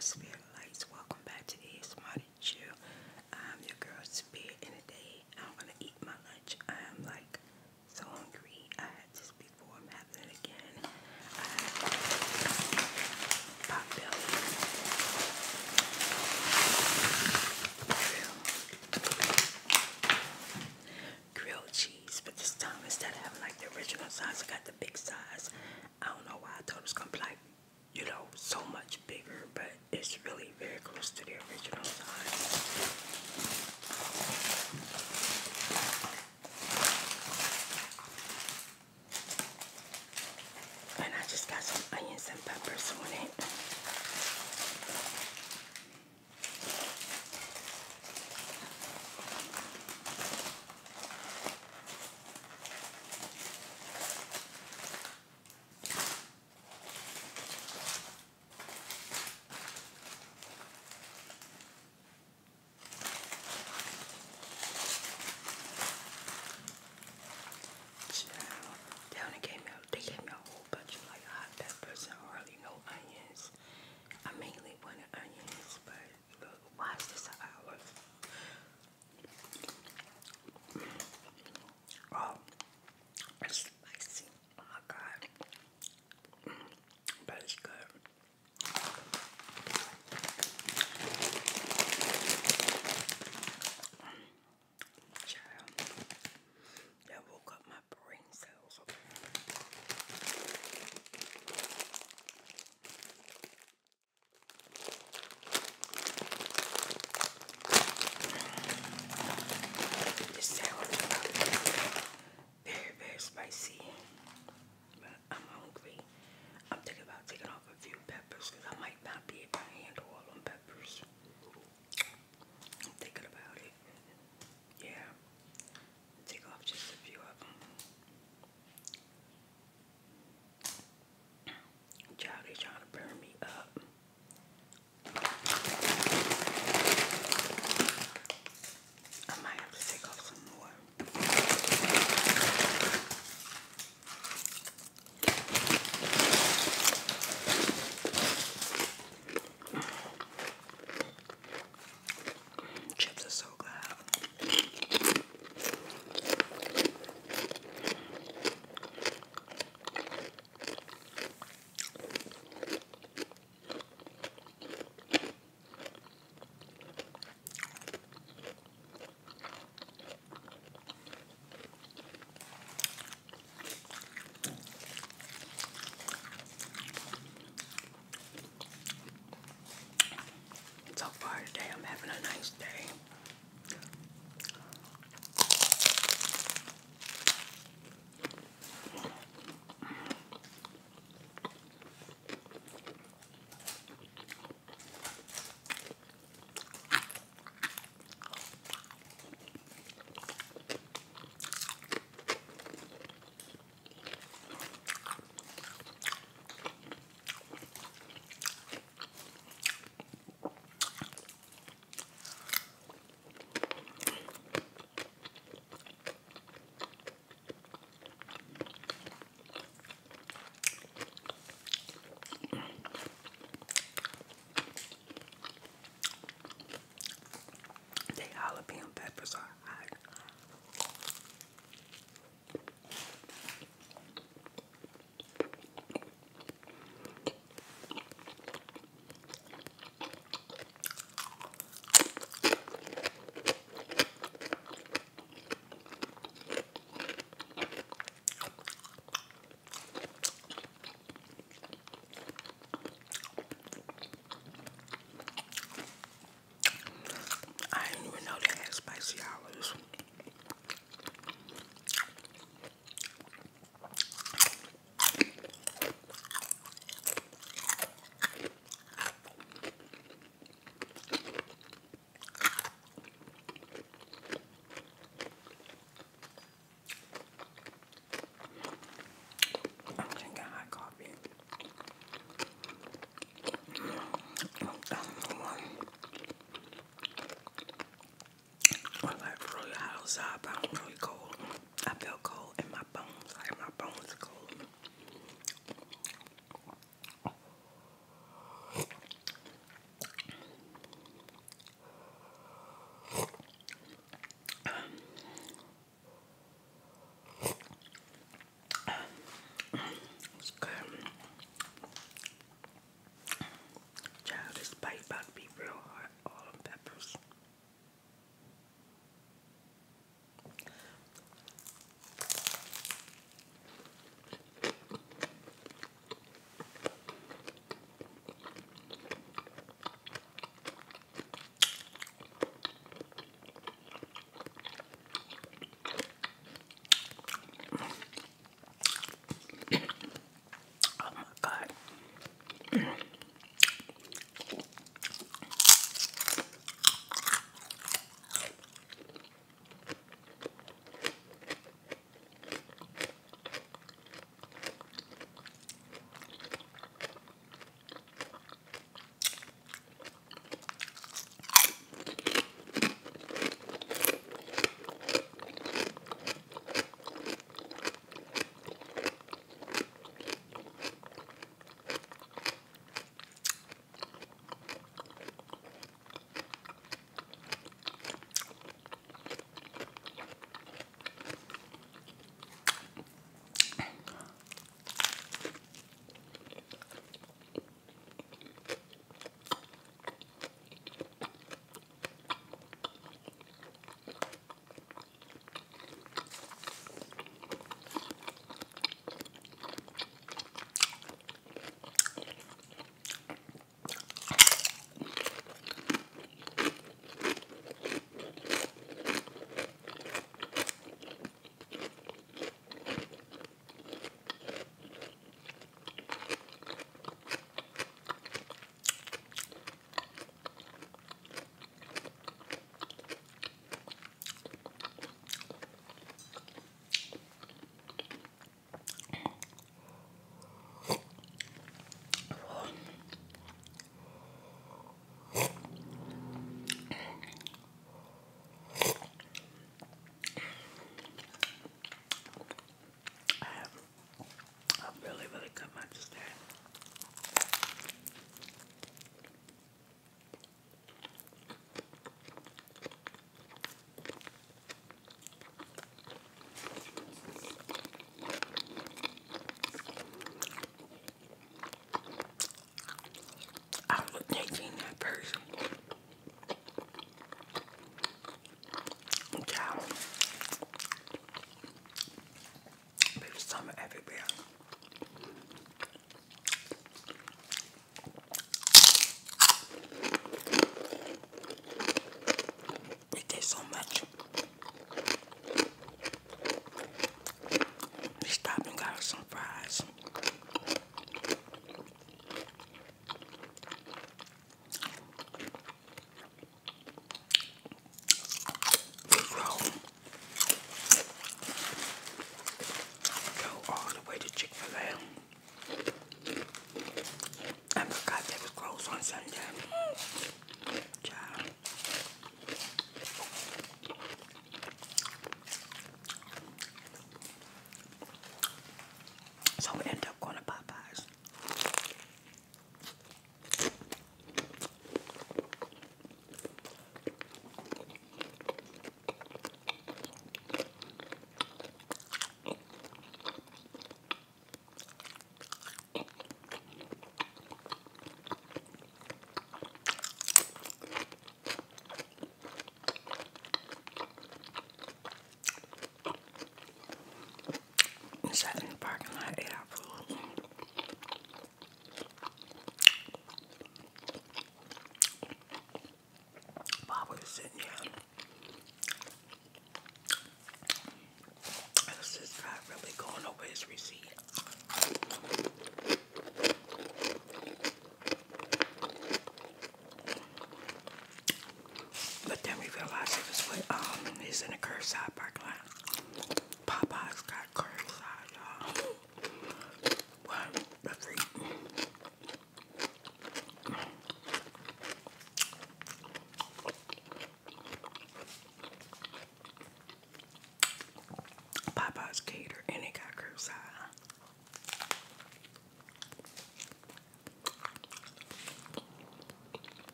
Spirit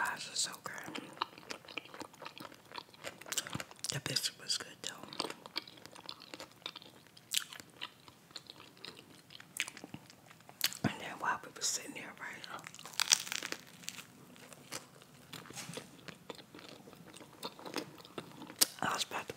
fries are so good. The biscuit was good though. And then while we were sitting there, right? I was about to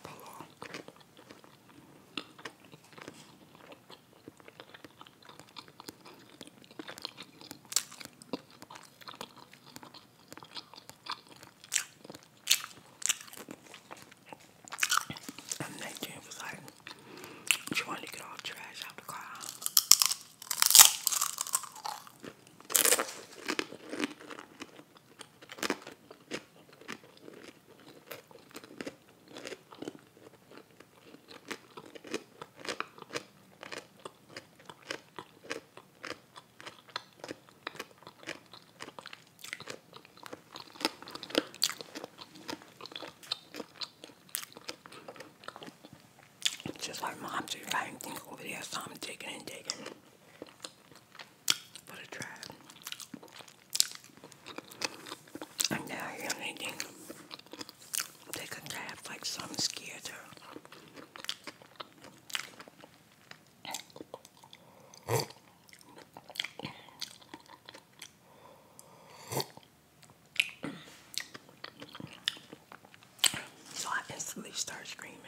Like mom did, if I think over there, so I'm digging and digging for the trap. And now here anything, take a tab like something scared her. So I instantly start screaming.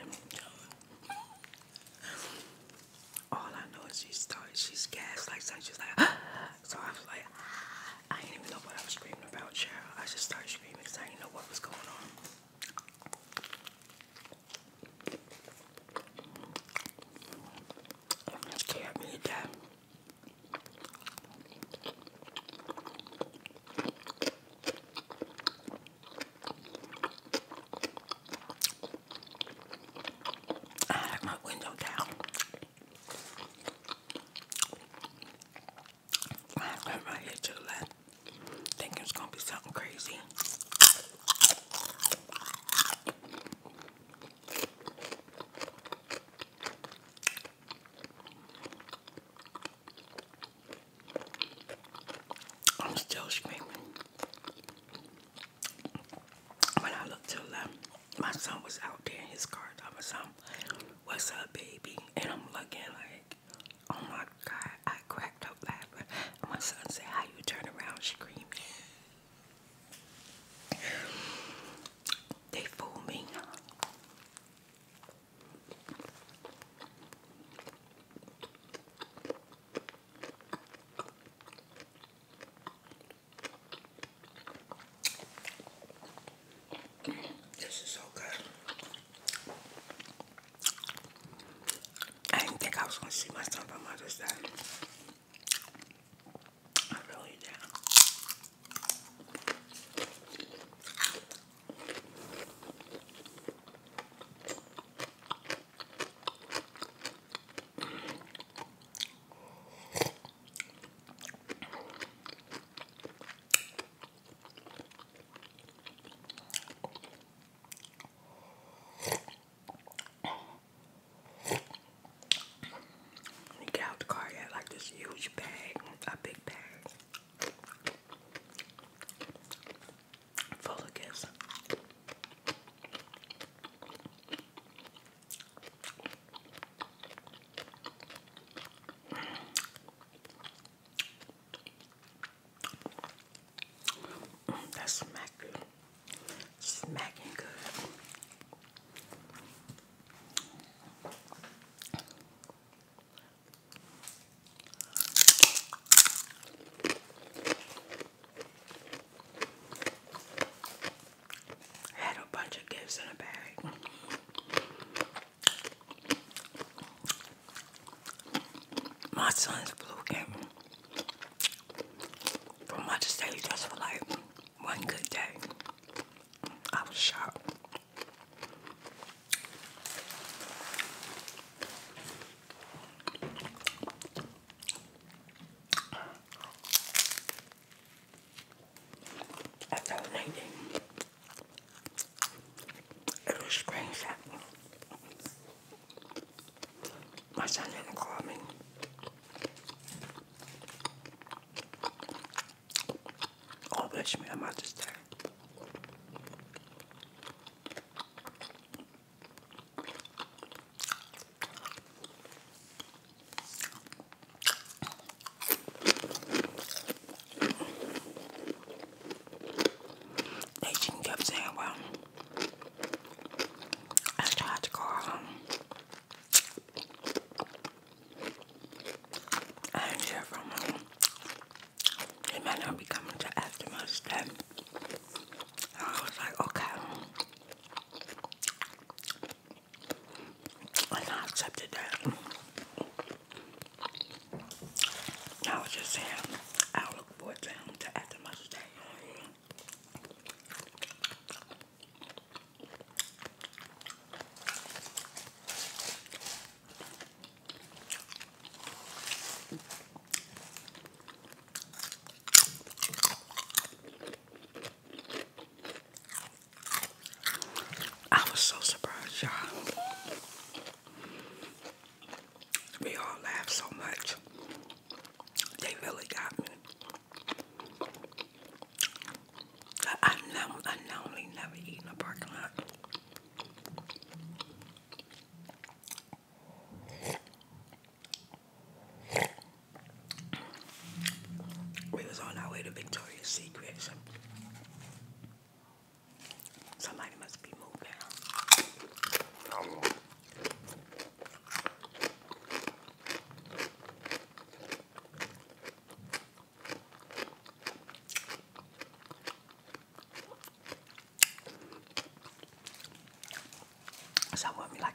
All I know is she started, she's like something. She's like, so I was like, I didn't even know what I was screaming about, Cheryl. I just started screaming because I didn't know what was going on. It scared me to death. I had my window down. I turned my head to the left, thinking it's gonna be something crazy. I'm still screaming. When I looked to the left, my son was out there in his car. I was um, what's up, baby? And I'm looking like, oh my god, I cracked up laughing. And my son said, how you turn around screaming? They fooled me. This is so good. I was going to see my son by Mother's Day. I really did. When you get out the car, you had like this huge bag, a big bag, full of gifts. Mm, that's smacking, smacking good. Had a bunch of gifts in a bag. My son's blue came from Mother's Day just for like one good day. Shocked. I it was my son didn't call me.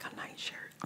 like a nightshirt.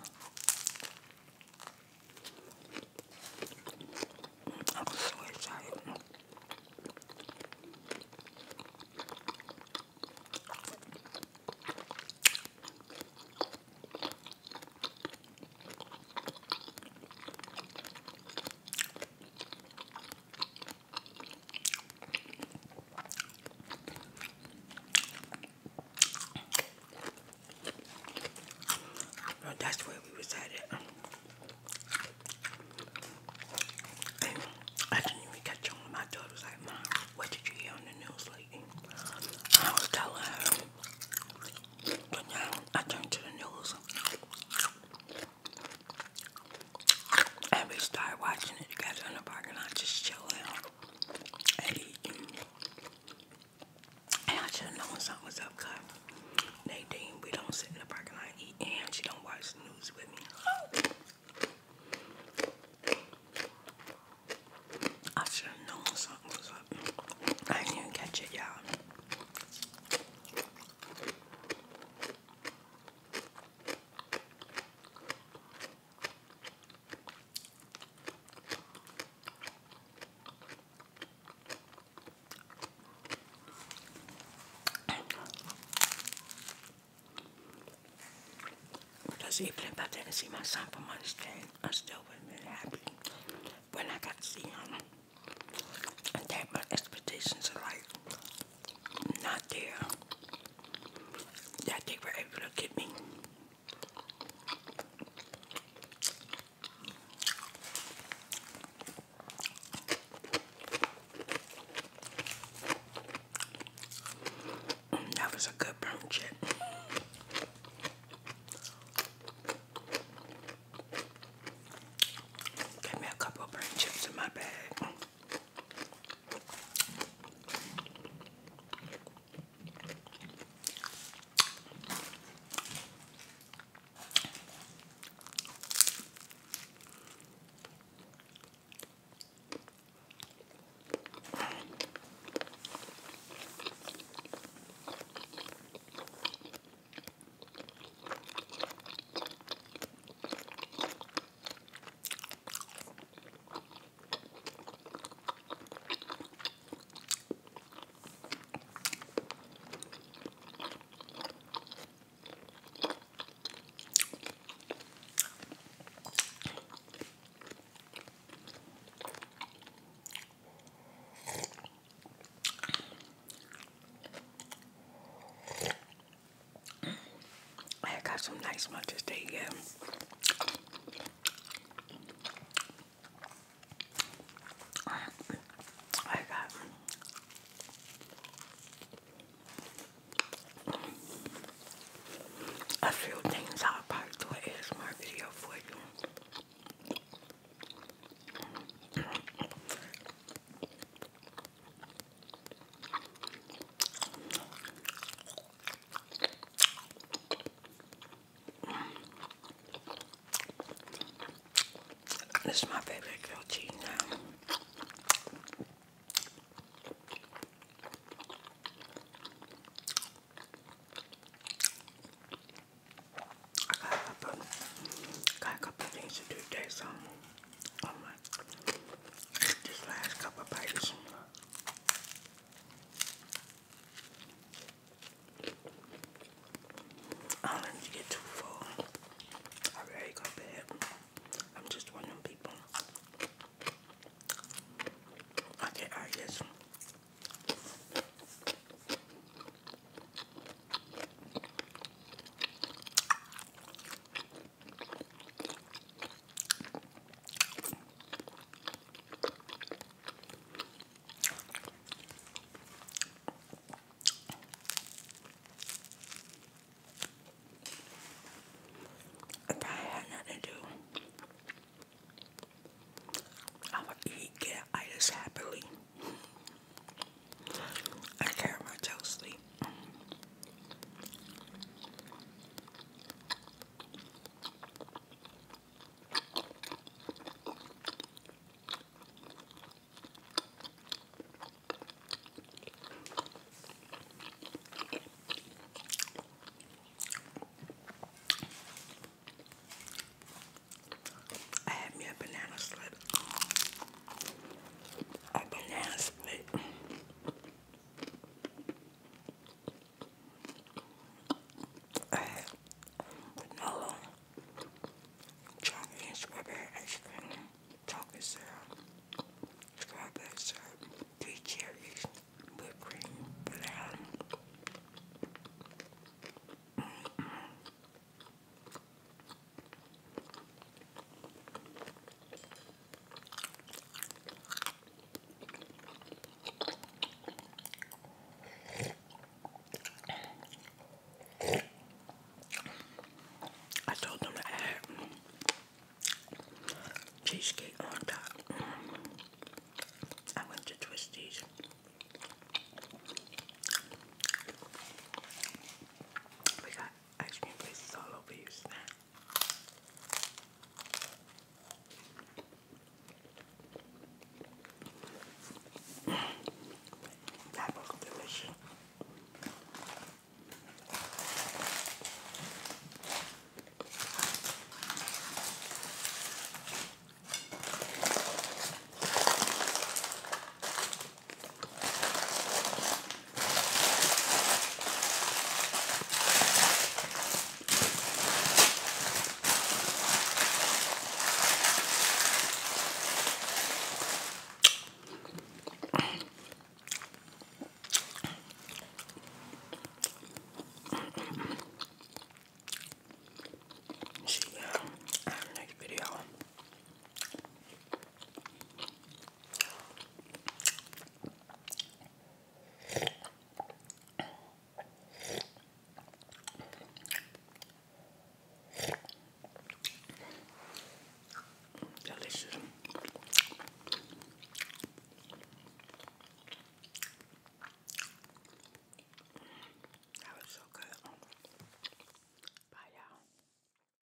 Because even if I didn't see my son for months, then I still would have been happy when I got to see him. And that my expectations are life as much as they get. they make